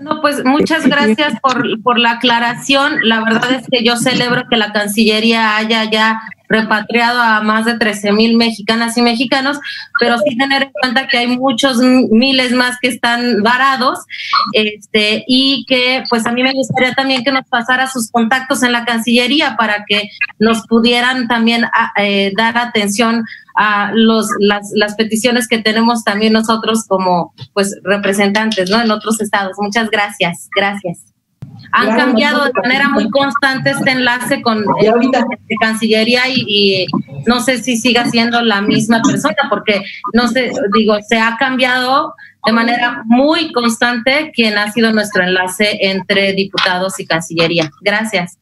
No, pues muchas gracias por, por la aclaración. La verdad es que yo celebro que la Cancillería haya ya repatriado a más de 13 mil mexicanas y mexicanos, pero sí tener en cuenta que hay muchos miles más que están varados, este, y que pues a mí me gustaría también que nos pasara sus contactos en la Cancillería para que nos pudieran también eh, dar atención a los, las, las peticiones que tenemos también nosotros como pues representantes, ¿no? En otros estados. Muchas gracias. Gracias han cambiado de manera muy constante este enlace con la Cancillería y, no sé si siga siendo la misma persona, porque no sé, digo, se ha cambiado de manera muy constante quien ha sido nuestro enlace entre diputados y Cancillería. Gracias.